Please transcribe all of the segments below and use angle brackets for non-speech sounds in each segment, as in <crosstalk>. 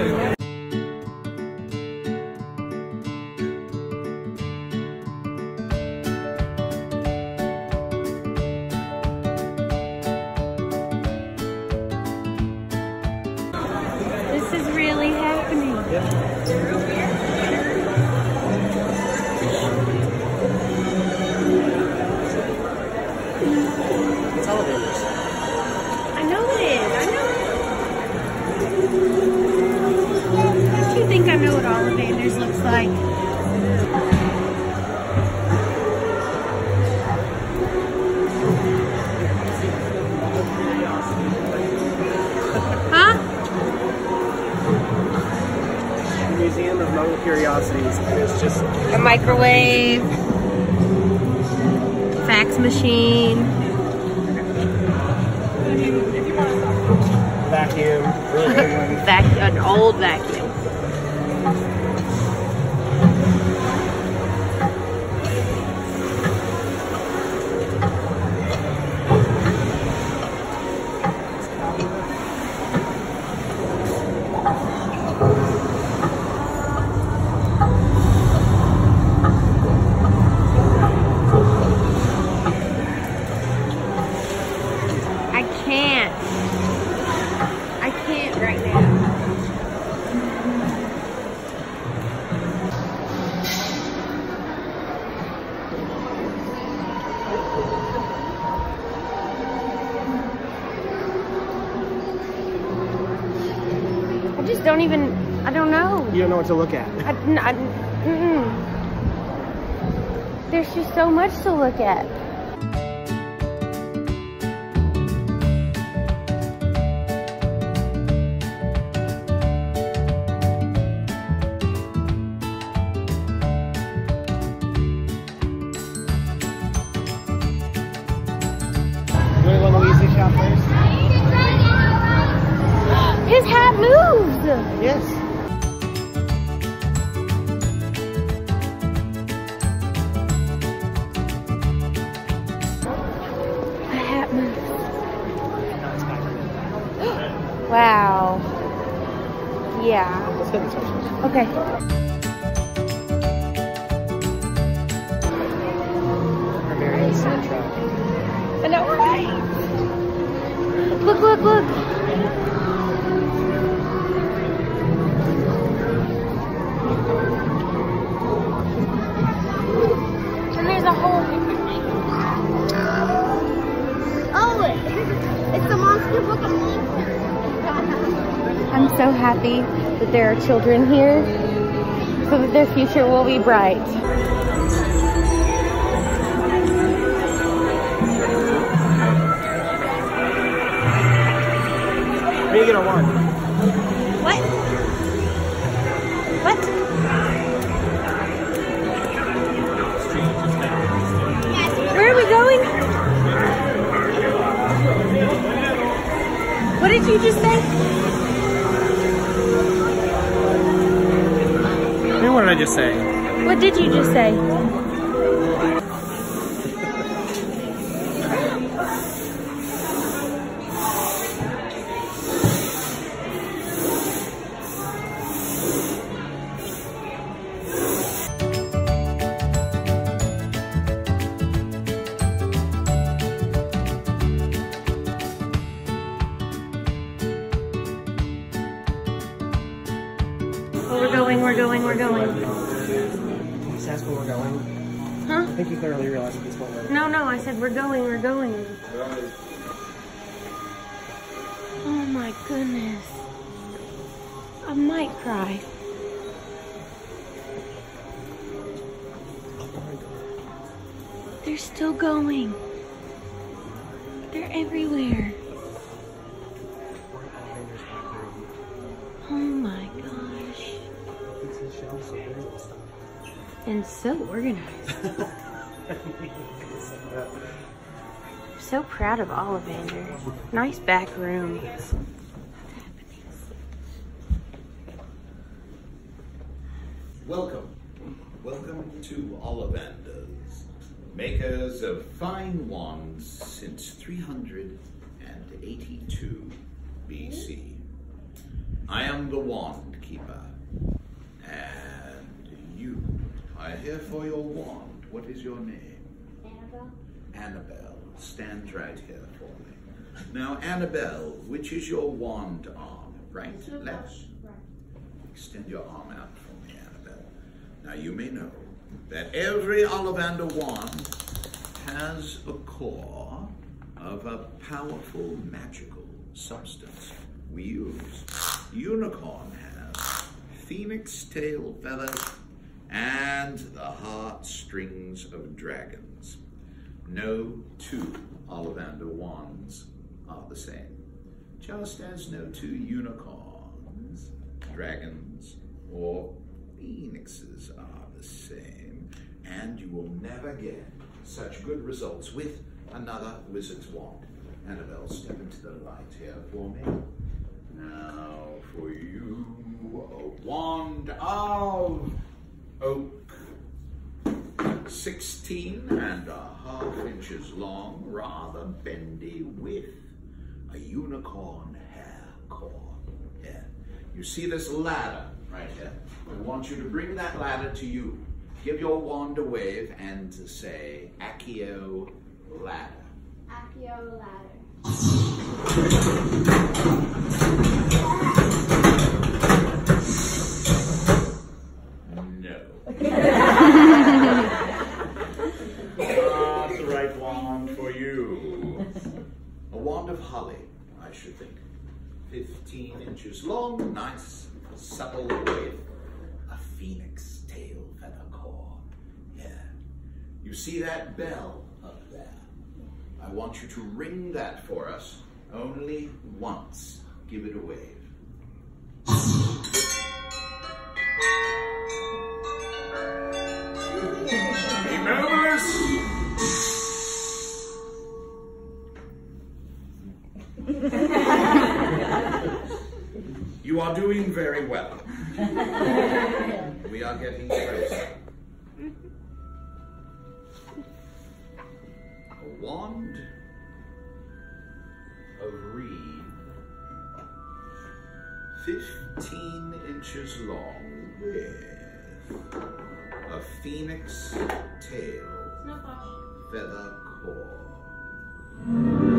하세요. Fax machine. vacuum. <laughs> Really big one. Vac an old vacuum. Don't even, I don't know. You don't know what to look at. I, I, mm-mm. There's just so much to look at. Moves. Yes. The hat. <gasps> Wow. Yeah. Let's get this one. Okay. Barbarian soundtrack. I know, right? Look, look, look. Happy that there are children here so that their future will be bright. What are you gonna want? What? What? Where are we going? What did you just say? Did I just say? What did you just say? We're going, we're going, we're going. Just ask where we're going. Huh? I think you clearly realize at this point. No, no, I said we're going, we're going. Oh my goodness. I might cry. They're still going. They're everywhere. And so organized. <laughs> so proud of Ollivander. Nice back room. Welcome. Welcome to Ollivanders, makers of fine wands since 382 BC. I am the Wand Keeper, and you are hear for your wand. What is your name? Annabelle? Annabelle Stand right here for me. Now, Annabelle, which is your wand arm? Right, left? Right. extend your arm out for me, Annabelle. Now you may know that every Ollivander wand has a core of a powerful magical substance we use. Unicorn has phoenix tail feathers and the heartstrings of dragons. No two Ollivander wands are the same, just as no two unicorns, dragons, or phoenixes are the same, and you will never get such good results with another wizard's wand. Annabelle, step into the light here for me. Now for you, a wand of oak. 16 and a half inches long, rather bendy with a unicorn hair core. Yeah. You see this ladder right here? I want you to bring that ladder to you. Give your wand a wave and to say Accio ladder. Accio ladder. <laughs> right wand for you. A wand of holly, I should think. 15 inches long, nice, supple with a phoenix tail feather core. Yeah. You see that bell up there? I want you to ring that for us only once. Give it a wave. Are doing very well. <laughs> We are getting closer. A wand of reed, 15 inches long, with a phoenix tail, feather core.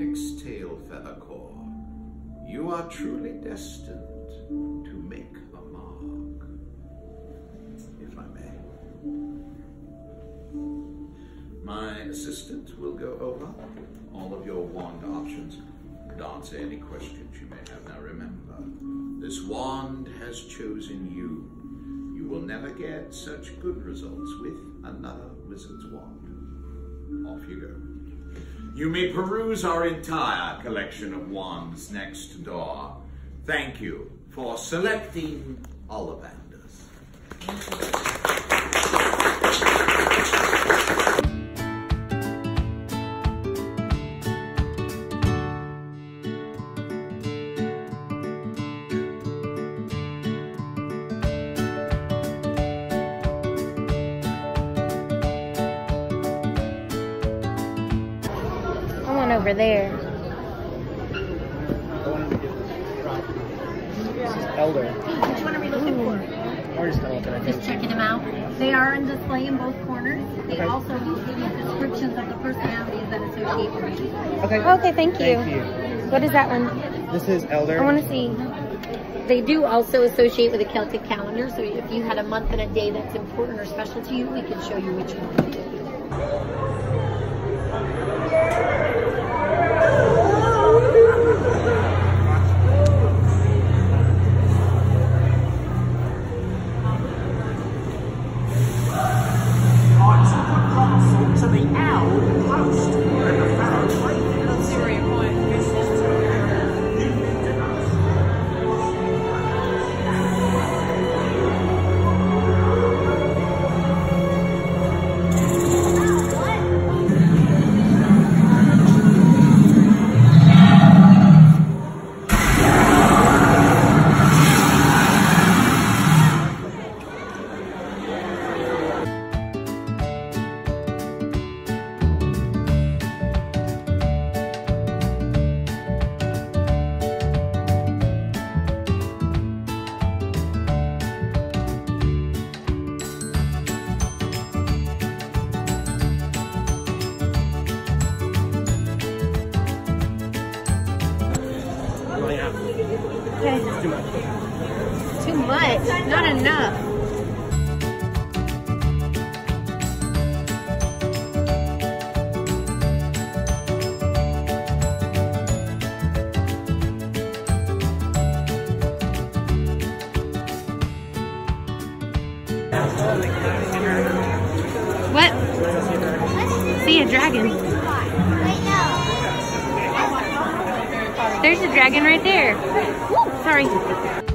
Phoenix tail feather core. You are truly destined to make a mark, if I may. My assistant will go over all of your wand options and answer any questions you may have. Now remember, this wand has chosen you. You will never get such good results with another wizard's wand. Off you go. You may peruse our entire collection of wands next door. Thank you for selecting Ollivanders. Over there. Elder. Which one are we looking for? We're just gonna look at Just checking them out. They are in display in both corners. They Okay. also give you descriptions of the personalities that associate with these. Okay. Okay, thank you. Thank you. What is that one? This is Elder. I want to see. They do also associate with a Celtic calendar, so if you had a month and a day that's important or special to you, we can show you which one. What? See a dragon. There's a dragon right there. Sorry.